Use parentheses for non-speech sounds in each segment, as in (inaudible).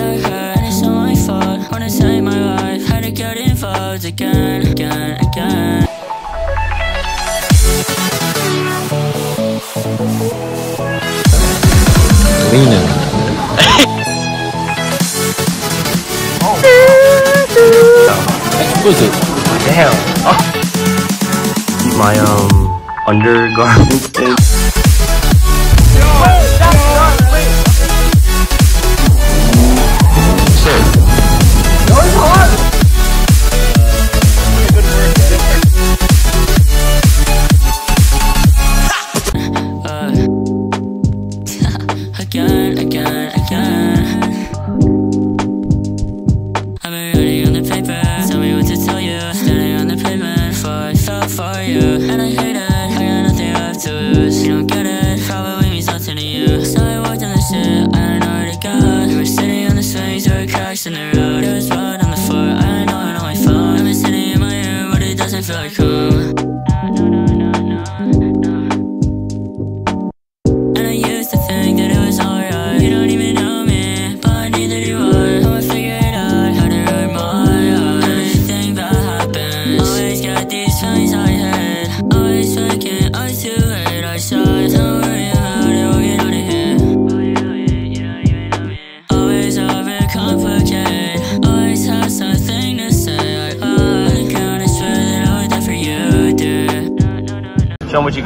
get hurt, and it's not my fault. Wanna save my life, had to get involved again, again, again. Leaning. Exquisite. Damn. Keep my um undergarments in.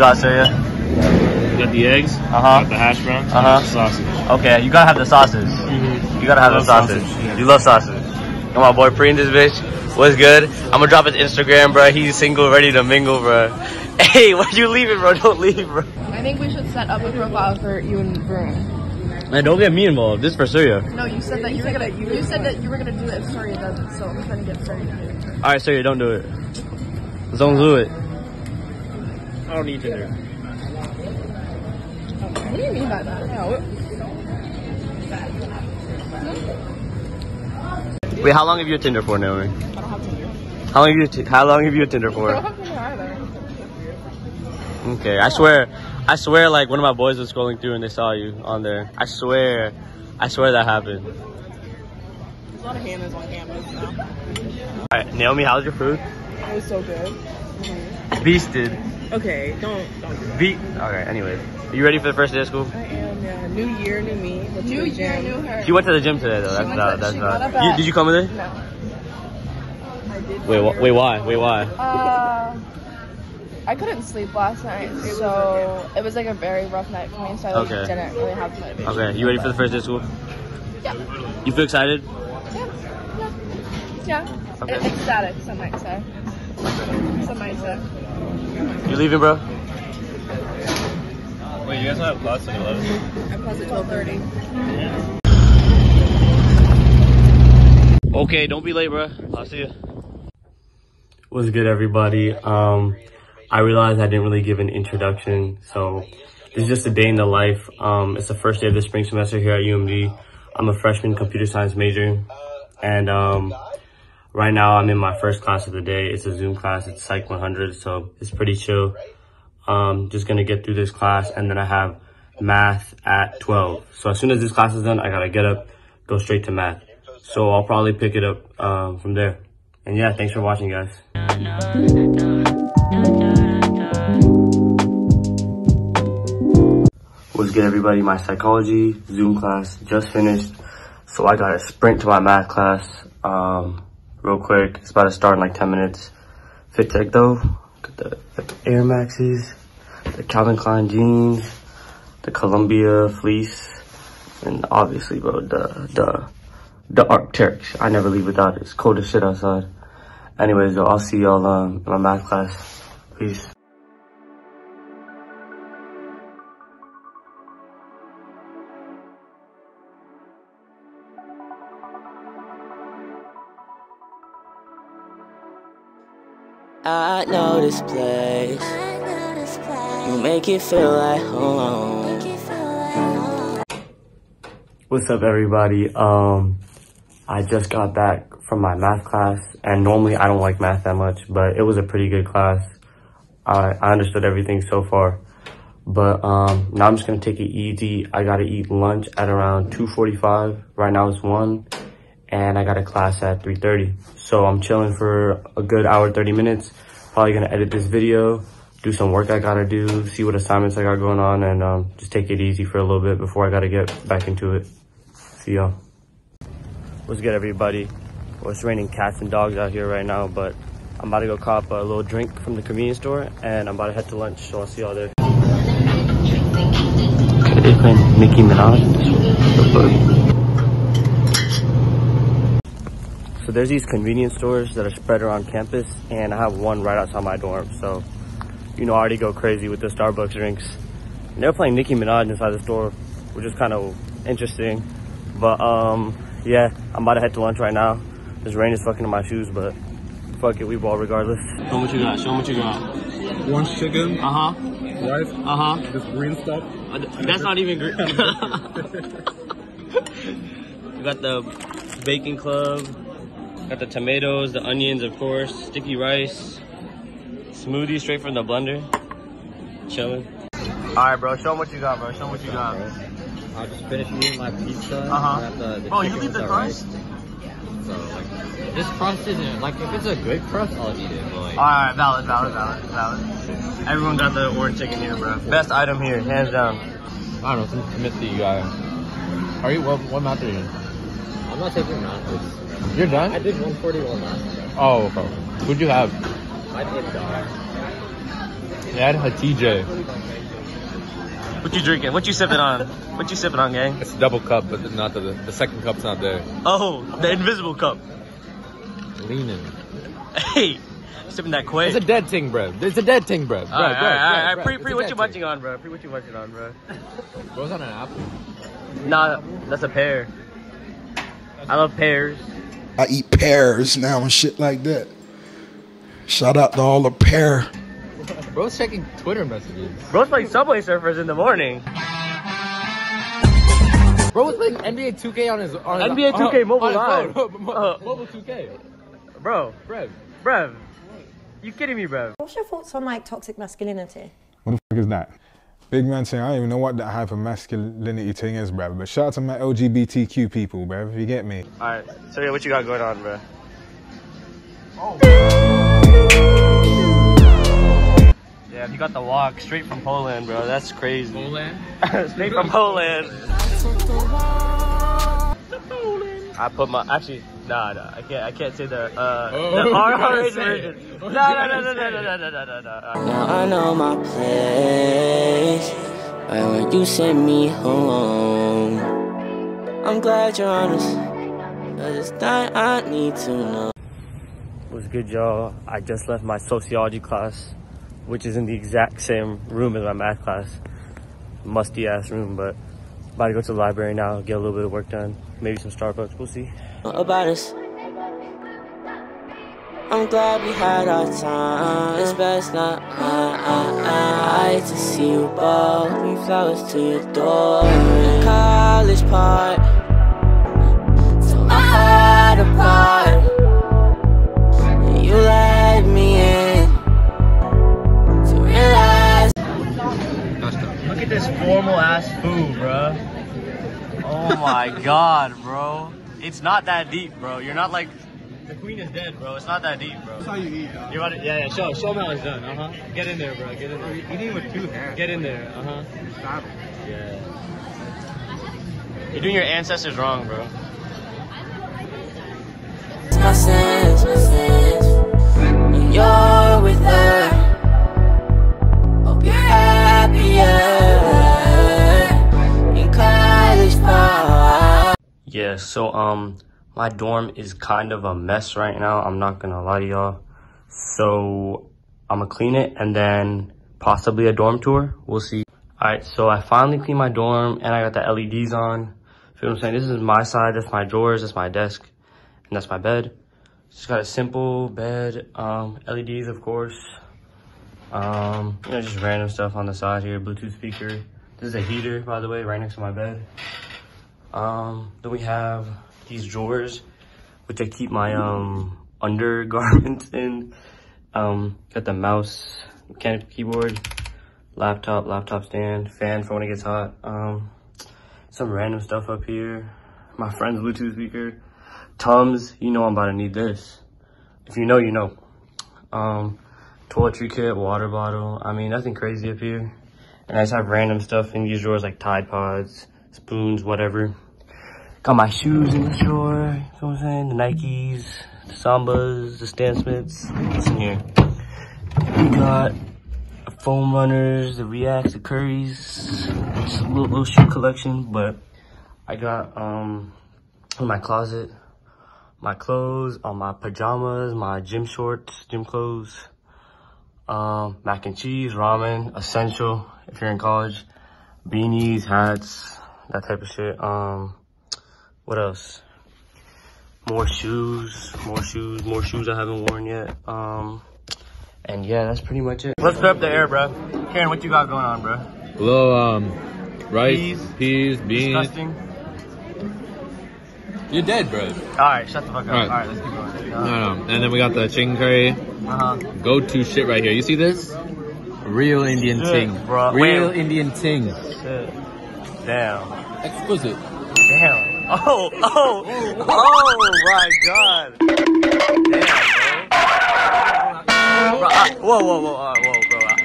Got, Surya. You got the eggs, Uh-huh. got the hash browns, Uh-huh. the sausage. Okay, you gotta have the sausage. You gotta have the sausage. sausage, yeah. You love sausage. Come on, boy, pre in this bitch. What's good? I'm gonna drop his Instagram, bro. He's single, ready to mingle, bro. (laughs) Hey, where you leaving, bro? Don't leave, bro. I think we should set up a profile for you and Varun. Man, don't get me involved. This is for Surya. No, you said that you were gonna. You said that you were gonna do it if Surya does it, so I'm trying to get Surya to do it. All right, Surya, don't do it. Don't do it. I don't need Tinder. What do you mean by that? Yeah, Wait, how long have you had Tinder for, Naomi? I don't have Tinder. How long have you t- How long have you had Tinder I don't for? have Tinder either. Okay, I swear, I swear, like one of my boys was scrolling through and they saw you on there. I swear, I swear that happened. There's a lot of Hannahs on campus now. All right, Naomi, how's your food? It was so good. Mm-hmm. Beasted. Okay, don't don't do that. Beat. Okay, anyways, are you ready for the first day of school? I am. Yeah. New year, new me. Let's new year, new her. She went to the gym today, though. That's not. to- That's not. You, did you come with her? No. I did. Wait, wh- wait, why? Wait, why? Uh, I couldn't sleep last night, so it was like a very rough night for me. So I like, Okay. didn't really have the motivation. Okay, you ready for the first day of school? Yeah. You feel excited? Yeah. Yeah. Okay. It, ecstatic, some might say. Some might say. You leaving, bro? Wait, you guys don't have class at 11? I paused at twelve thirty. Okay, don't be late, bro. I'll see you. What's good, everybody? Um, I realized I didn't really give an introduction, so this is just a day in the life. Um, it's the first day of the spring semester here at UMD. I'm a freshman computer science major, and um, right now I'm in my first class of the day. It's a Zoom class. It's Psych 100, so it's pretty chill. Um, just gonna get through this class, and then I have math at 12. So as soon as this class is done, I gotta get up, go straight to math. So I'll probably pick it up um, from there. And yeah, thanks for watching, guys. What's good, everybody? My psychology Zoom class just finished. So I gotta sprint to my math class um, real quick. It's about to start in like 10 minutes. Fit tech though. Got the, the Air Maxes, the Calvin Klein jeans, the Columbia fleece, and obviously, bro, the, the, the Arc'teryx. I never leave without it. It's cold as shit outside. Anyways, though, I'll see y'all um, in my math class. Peace. I know this place. You make it feel like home. What's up, everybody? Um, I just got back from my math class, and normally I don't like math that much, but it was a pretty good class. I, I understood everything so far. But um, now I'm just gonna take it easy. I gotta eat lunch at around 2:45. Right now it's one, and I got a class at 3:30. So I'm chilling for a good hour, 30 minutes. Probably gonna edit this video, do some work I gotta do, see what assignments I got going on, and um, just take it easy for a little bit before I gotta get back into it. See y'all. What's good, everybody? Well, it's raining cats and dogs out here right now, but I'm about to go cop a little drink from the convenience store, and I'm about to head to lunch, so I'll see y'all there. They playing Nicki Minaj. So there's these convenience stores that are spread around campus, and I have one right outside my dorm. So, you know, I already go crazy with the Starbucks drinks. And they're playing Nicki Minaj inside the store, which is kind of interesting. But um, yeah, I'm about to head to lunch right now. This rain is fucking in my shoes, but fuck it, we ball regardless. Show 'em what you got. Show 'em what you got. One chicken, Uh huh. rice, Uh huh. this green stuff. Uh, That's not even green. we (laughs) (laughs) got the bacon club, got the tomatoes, the onions, of course, sticky rice, smoothie straight from the blender. Chilling. All right, bro. Show them what you got, bro. Show them what you got. I'll just finish eating my pizza. Uh-huh. and The, the Bro, you chicken leave the crust? So like, this crust isn't like if it's a good crust, I'll eat it. But like, All right, valid, valid, valid, valid. Everyone got the orange chicken here, bro. Best item here, hands down. I don't know, some Timothy guy. Are you what? What math are you? In? I'm not taking math. You're done? I did 141 last time. Oh, okay. Who'd you have? I did die. Yeah, I had a TJ. What you drinking? What you sipping on? What you sipping on, gang? It's a double cup, but not the the second cup's not there. Oh, the invisible cup. Leaning. Hey, sipping that Quay. It's a dead thing, bro. It's a dead thing, bro. All right, all right, all right. Pre, pre, what you munching on, bro? Pre, what you munching on, bro? Bro's on an apple. Nah, that's a pear. I love pears. I eat pears now and shit like that. Shout out to all the pear. Bro's checking Twitter messages. Bro's playing Subway Surfers in the morning. Bro was playing NBA 2K on his on his- NBA 2K mobile live. phone. (laughs) Mo- Uh. mobile 2K. Bro, Bro. brev. You kidding me, brev? What's your thoughts on like toxic masculinity? What the fuck is that? Big man saying, I don't even know what that hyper masculinity thing is, bruv. But shout out to my LGBTQ people, bruv. If you get me. Alright, so yeah, what you got going on, bro? Yeah, you got the walk straight from Poland, bro. That's crazy. Poland? (laughs) straight from Poland. (laughs) I put my actually nah nah I can't I can't say the uh Oh, the (laughs) you R-rated version. it. No Oh, no you no gotta no no say no no no no no. Now I know my place. Right when you send me home. I'm glad you're honest. Cause it's that I need to know. What's good, y'all? I just left my sociology class, which is in the exact same room as my math class. Musty ass room, but about to go to the library now, get a little bit of work done. Maybe some Starbucks, we'll see. about us. I'm glad we had our time. It's best not I, I, I to see you ball. Bring flowers to your door. College part. So my heart apart. And formal food, bro. Oh my god, bro. It's not that deep, bro. You're not like the queen is dead, bro. It's not that deep, bro. That's how you eat. You want to, yeah, yeah. Show, show me how it's done. Uh huh. Get in there, bro. Get in there. Eating with two hands. Get in there. Uh huh. Stop. Yeah. You're doing your ancestors wrong, bro. It's my sins, my sins. When you're with her, Yeah. So um, my dorm is kind of a mess right now. I'm not gonna lie to y'all. So I'm gonna clean it and then possibly a dorm tour. We'll see. All right. So I finally cleaned my dorm and I got the LEDs on. Feel what I'm saying? This is my side. That's my drawers. That's my desk. And that's my bed. Just got a simple bed. Um, LEDs, of course. Um, you know, just random stuff on the side here. Bluetooth speaker. This is a heater, by the way, right next to my bed. Um, then we have these drawers, which I keep my um (laughs) undergarments in. Um, got the mouse, mechanical keyboard, laptop, laptop stand, fan for when it gets hot. Um, some random stuff up here. My friend's Bluetooth speaker. Tums, you know I'm about to need this. If you know, you know. Um, toiletry kit, water bottle. I mean, nothing crazy up here. And I just have random stuff in these drawers like Tide Pods, spoons, whatever. Got my shoes in the drawer, you know what I'm saying? The Nikes, the Sambas, the Stan Smiths. What's in here? We got foam runners, the Reacts, the Curries. Just a little, little shoe collection, but I got, um, in my closet, my clothes, all my pajamas, my gym shorts, gym clothes, um, mac and cheese, ramen, essential if you're in college, beanies, hats, that type of shit. Um, what else? More shoes, more shoes, more shoes I haven't worn yet. Um, and yeah, that's pretty much it. Let's up the air, bro. Karen, what you got going on, bro? Little um, rice, Peas. peas, beans. Disgusting. You're dead, bro. All right, shut the fuck up. All right. All right, let's keep going. Uh No, no. And then we got the chicken curry. Uh-huh. Go-to shit right here. You see this? Real Indian Shit, ting. bro. Real Wait. Indian ting. Shit. Damn. Exquisite. Damn. Oh, oh, oh my god. Damn, bro. Bro, uh, whoa, whoa, whoa, uh, whoa, bro. Uh,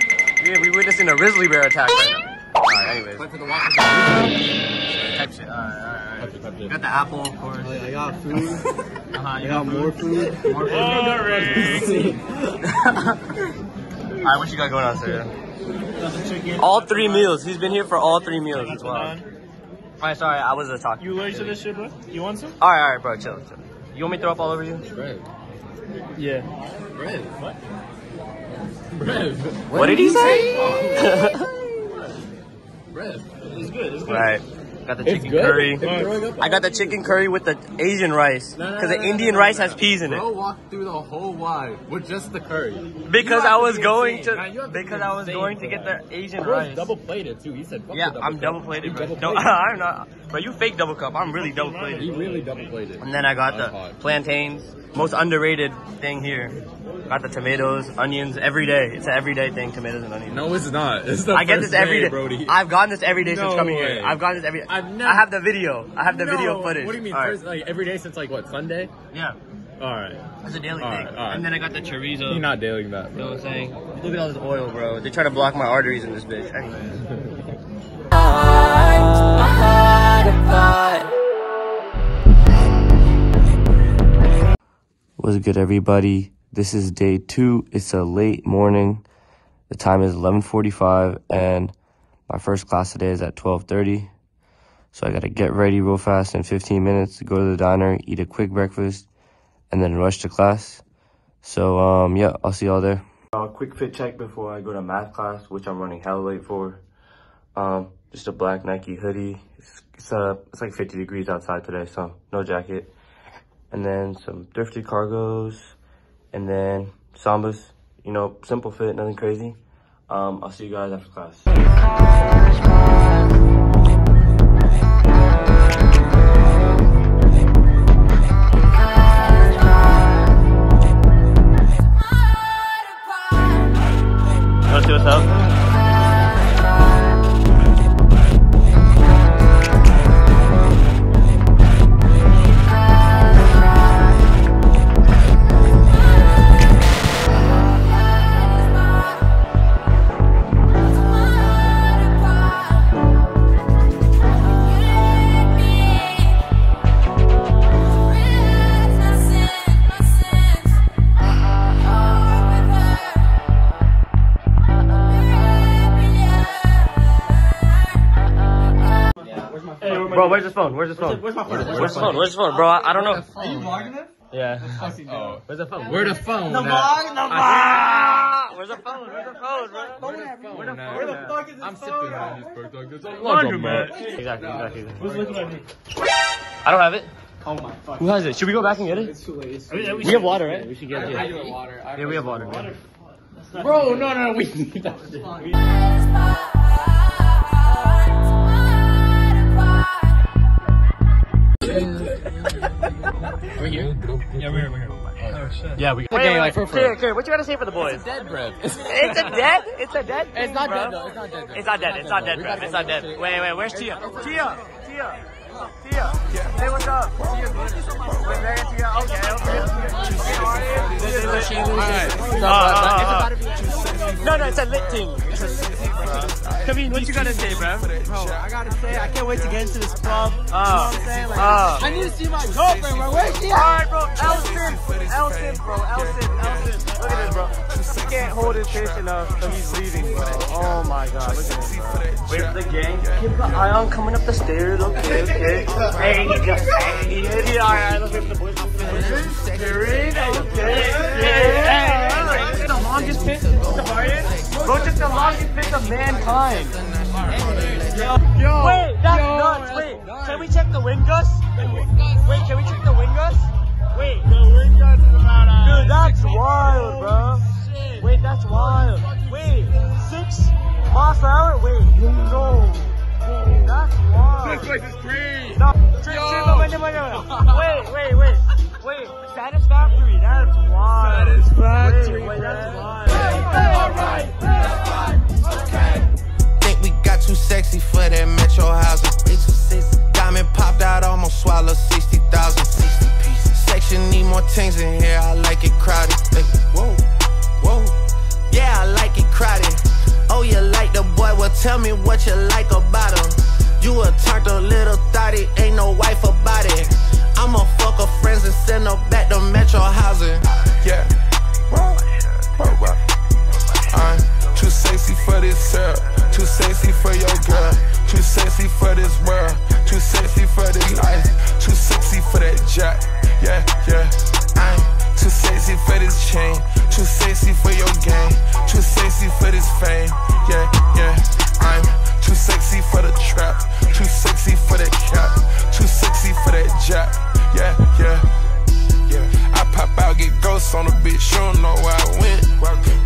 we, we witnessing a grizzly bear attack right now. Alright, anyways. for the walking Type shit. Alright, alright, alright. You got the apple, of course. I got food. (laughs) Uh-huh, you I got more food. More food. (laughs) Alright, what you got going on, sir? All three meals. He's been here for all three meals as well. Alright, sorry, I was a talk. You allergic to this shit, bro? You want some? Alright, alright, bro, chill, chill. You want me to throw up all over you? Bread. Yeah. Bread. What? Bread. What did he say? (laughs) Bread. It's good. It's good. right. Got the chicken curry. It's throwing up. I got the chicken curry with the Asian rice. No, no, Because the Indian no, no, rice has peas in it. Bro walked through the whole wide with just the curry. Because I was going to man. You have to because I was going to get the Asian rice. double plated too. He said, Yeah, I'm double plated, bro. No. (laughs) I'm not. Bro, you fake double cup. I'm really double plated. really double plated. And then I got the plantains. Most underrated thing here. Got the tomatoes, onions every day. It's an everyday thing, tomatoes and onions. No, it's not. It's the I get this every day, day. Brody. I've gotten this every day since coming way. here. I've gotten this every. I've I have the video. I have the No, video footage. What do you mean? All right. First, like every day since like what Sunday? Yeah, All right. it's a daily All thing. right, all right. And then I got the chorizo. You're not dealing that. You know what I'm saying? Look at all this oil, bro. They try to block my arteries in this bitch. Anyways. What's good, everybody? This is day two. It's a late morning. The time is 11:45, and my first class today is at 12:30. So I gotta get ready real fast in 15 minutes, go to the diner, eat a quick breakfast, and then rush to class. So um, yeah, I'll see y'all there. Uh, quick fit check before I go to math class, which I'm running hell late for. Um, just a black Nike hoodie. It's, it's uh, it's like 50 degrees outside today, so no jacket. And then some thrifty cargos, and then sambas. You know, simple fit, nothing crazy. Um, I'll see you guys after class. Wanna see what's Bro, where's his phone? Where's his phone? Where's my phone? Where's his phone? Where's his phone? Bro, I, I don't know. Are you vlogging it? Yeah. Oh. Where's the phone? Where the phone? The vlog, the (laughs) Ah! Where's the phone? Where's the phone, bro? Where the phone? Where the at? Where the fuck is this I'm phone sipping at? on these perks like this. Laundromat. Exactly, exactly. Who's looking at me? I don't have it. Oh my fuck. Who has it? Should we go back and get it? It's too late. It's I mean, We have water, right? We should get it. I Yeah, get water. Yeah we have water. Bro, no, no, we need that. Yeah, we're here, we're here. Oh, yeah, we. Wait, wait, like, for- for- okay, what you gotta say for the boys? It's dead bread. (laughs) It's a dead. It's a dead. It's not bro. dead though. It's not dead. It's not dead. It's not dead, bro. It's not dead. Wait, wait. Where's Tia? Tia. Tia. Tia. Hey, what's up? Tia. Wait, Megan, Tia. Okay, okay. Uh, uh, uh, uh. No, no, it's a lit team. Kevin, what you gotta say, bro? I gotta say, I can't wait to get into this club. Oh. You know what I'm saying? Like, Oh. I need to see my girlfriend, bro. Where's she at? Alright, bro. Elson. Elson, bro. Elson. Elson. Look at this, bro. He can't hold his fish enough, so he's leaving, bro. Oh my god. Look at this, bro. Wait for the gang. Keep the eye on coming up the stairs. Okay, okay. Hey, he just. Hey, he yeah, alright. Let's wait the boys. In. Okay. Yeah. Look at the longest piss. Bro, just the longest piss of mankind. Yo, Wait, that's nuts. Wait, can we check the wind gust? Wait, can we check the wind gust? Wait, the wind gust is about uh, Dude, that's wild, bro. Wait, that's wild. Wait, six miles per hour? Wait, no. That's wild. This place is crazy. No, tri- tri- (laughs) wait, wait, wait, wait, wait, wait, wait. Satisfactory. That's wild. Satisfactory. Wait, wait, that's wild. All right. Think we got too sexy for that metro housing. Diamond popped out, almost swallowed 60,000. 60 pieces. Section need more things in here, I like it crowded. Hey, whoa, whoa. Yeah, I like it crowded. Oh, you like the boy? Well, tell me what you like about him. You a turned a little thotty, ain't no wife about it. I'ma fuck her friends and send her back to metro housing. Yeah. Whoa, whoa, whoa. I'm too sexy for this syrup, too sexy for your girl, too sexy for this world, too sexy for this life, too sexy for that jack. Yeah, yeah. I'm too sexy for this chain, too sexy for your game, too sexy for this fame. Yeah, yeah. I'm too sexy for the trap, too sexy for that cap, too sexy for that jack. Yeah, yeah. Yeah, I pop out, get ghosts on the bitch, she don't know where I went.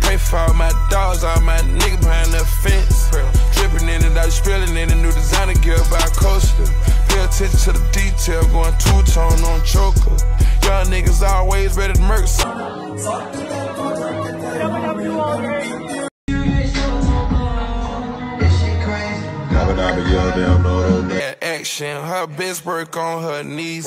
Pray for all my dogs, all my niggas behind the fence. Dripping in and out, spilling in a new designer gear by Coaster. Pay attention to the detail, going two tone on choker. Young niggas always ready to murk action, her best work on her knees.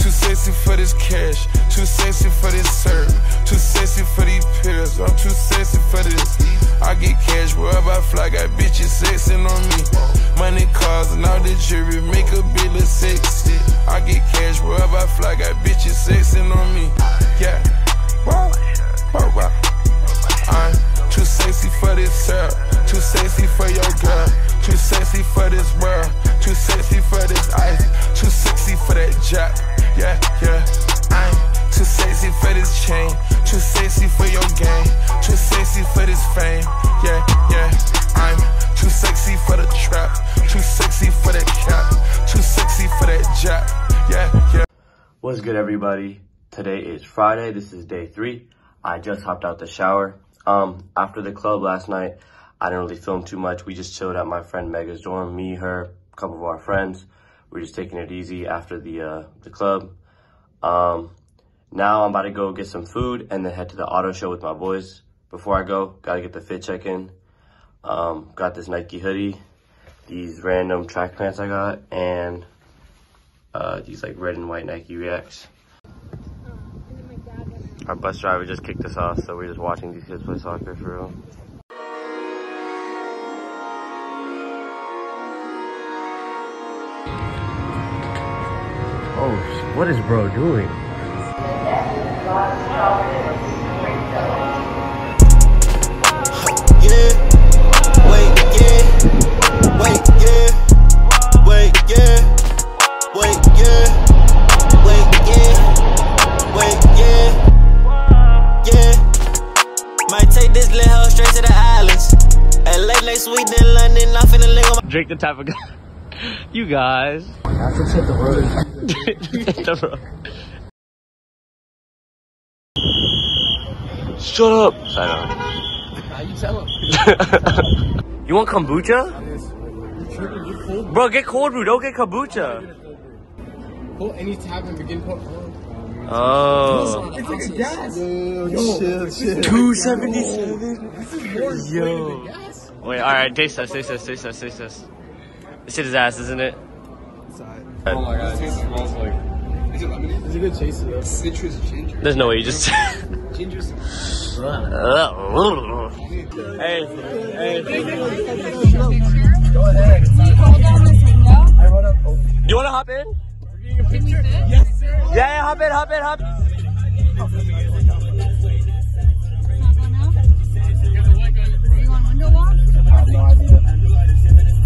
Too sexy for this cash, too sexy for this serve, too sexy for these pills. I'm too sexy for this. I get cash wherever I fly, got bitches sexing on me. Money, cars, and all the jewelry make a bill of sexy. I get cash wherever I fly, got bitches sexing on me. Yeah, wow, wow, wow. I'm too sexy for this syrup, too sexy for your girl, too sexy for this world, too sexy for this ice, too sexy for that jack. Yeah, yeah. I'm too sexy for this chain, too sexy for your game, too sexy for this fame. Yeah, yeah. I'm too sexy for the trap, too sexy for that cap, too sexy for that jack. Yeah, yeah. What's good, everybody? Today is Friday. This is day three. I just hopped out the shower. Um, after the club last night, I didn't really film too much. We just chilled at my friend Mega's dorm. Me, her, a couple of our friends. We are just taking it easy after the uh, the club. Um, now I'm about to go get some food and then head to the auto show with my boys. Before I go, gotta get the fit check in. Um, got this Nike hoodie, these random track pants I got, and uh, these like red and white Nike Reacts. Our bus driver just kicked us off, so we're just watching these kids play soccer for real. Oh, what is bro doing? Yeah, wait, yeah, wait, yeah, wait, yeah, wait, yeah, wait, yeah, wait, yeah, yeah. Might take this little hoe straight to the islands. At late, late, sweet in London, I finna link on my. Drake the type of guy. (laughs) you guys. I just hit the road. The. Shut up. Shut up. How you tell him? you want kombucha? Bro, get cold brew. Don't get kombucha. Pull any tab and begin put. Oh. It's like a gas. Chill, chill. 277. Yo. Wait, alright, taste test, taste test, taste test, taste test. This shit is ass, isn't it? Oh my god, it smells like. Is it lemonade? It's a good taste though. Citrus ginger. There's no way you just. Ginger's. hey, hey. Go ahead. I run up. Oh. You wanna hop in? Yes, sir. Yeah, yeah, hop in, hop in, hop in.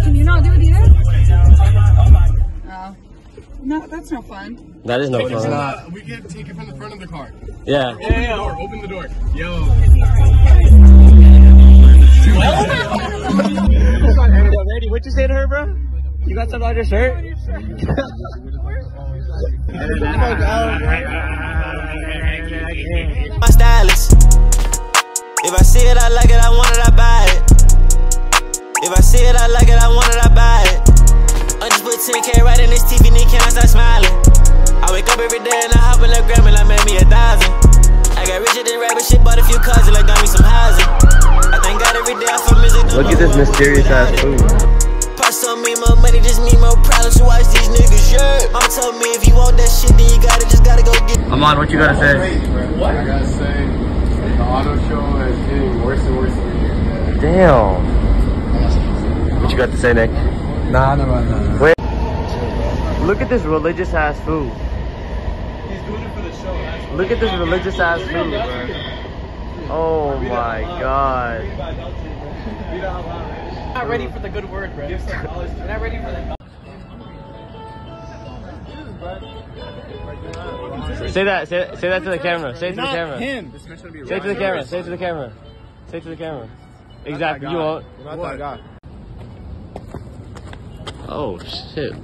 Can you not do it either? No, that's no fun. That is no It's fun. not. We can take it from the front of the car. Yeah. Open the door. Open the door. Yo. Lady, what you say to her, bro? You got something on your shirt? (laughs) My stylist. If I see it, I like it, I want it, I buy it. If I see it, I like it, I want it, I buy it. I put 10k right in this TV, and can I start smiling? I wake up every day and I hop in the gram and I made me a thousand. I got richer than rabbit shit, bought a few cars and I got me some housing. I thank God every day I feel music. Look at this mysterious ass food. Pops told me more money, just me more problems. So watch these niggas, yeah. Mama told me if you want that shit, then you gotta just gotta go get. Amon, what you gotta say? What? I gotta say, the auto show is getting worse and worse every year. Damn. What you got to say, Nick? Nah, no, no, no. Wait. Look at this religious ass food. He's doing it for the show. That's Look at this religious ass food, bro. Oh my god. not ready for the good word, bro. You're not ready for the. Say that. Say, say that to the camera. Say it to the camera. him. Say it to the camera. Say it to the camera. Say it to the camera. Exactly. You won't. Not that guy. Oh shit.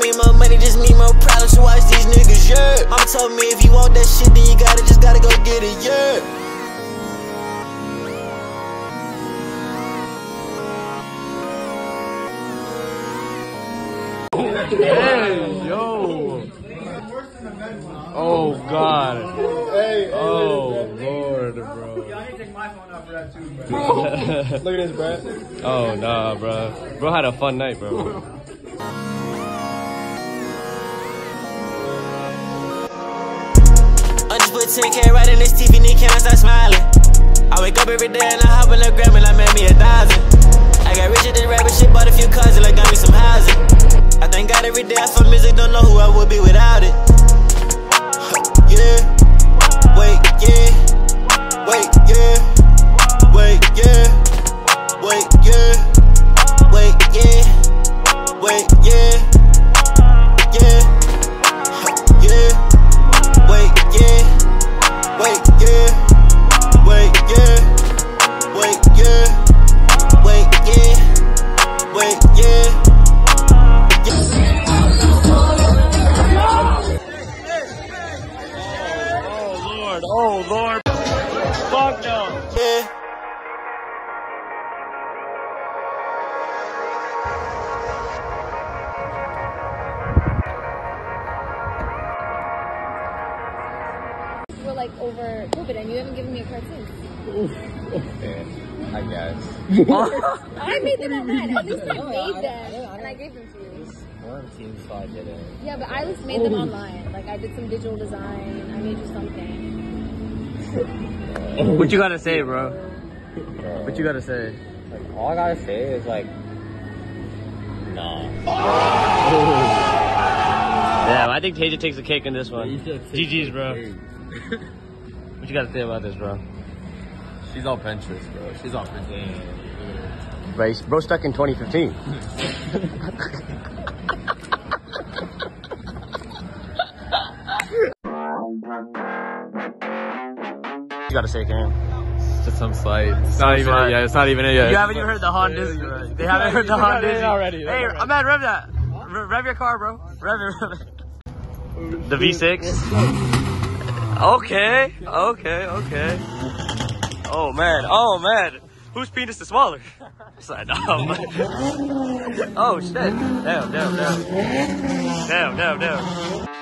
Me money, just problems. Watch these niggas, yeah. Me if you want that shit, then you gotta just gotta go get it, yeah. Hey, yo. Oh god. Look at this, Brad. Oh nah, bro. Bro had a fun night, bro. I just put 10k right in this TV, and can I start smiling? I wake up every day and I hop in the gram and I made me a thousand. I got richer than rabbit shit, bought a few cars and I got me some housing. I thank God every day I feel music, don't know who I would be without it. Yeah, wait, yeah, wait, yeah, I did it. Yeah, but I at least made them online. Like I did some digital design. I made you something. (laughs) What you gotta say, bro? What you gotta say? Like, all I gotta say is like, nah. (laughs) Yeah, I think Tasia takes the cake in this one. GG's, bro. What you gotta say about this, bro? She's all Pinterest, bro. She's all Pinterest. Bro, bro stuck in 2015. (laughs) You gotta shake hands. It's just some slight. It's not even it yet. It's not even it yet. You haven't even heard the Hon Dizzy. Right? They haven't heard the (laughs) Honda already. Hey, I'm at Rev that. Rev your car, bro. Rev it. the V6. Okay. Okay. Okay. Oh man. Oh man. Whose penis is smaller? Side up. oh shit. Damn. Damn. Damn. Damn. Damn. Damn.